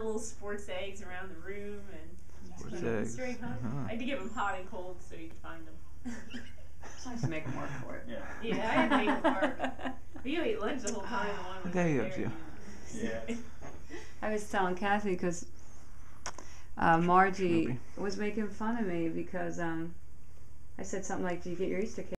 little sports eggs around the room and Sports eggs. straight huh? Uh-huh. I had to give them hot and cold so you could find them. It's nice to make them work for it. Yeah. yeah, I had to make 'em work. But you ate lunch the whole time. The one There you go, Yeah. I was telling Kathy because uh, Margie Maybe. was making fun of me because um, I said something like, "Do you get your Easter cake?"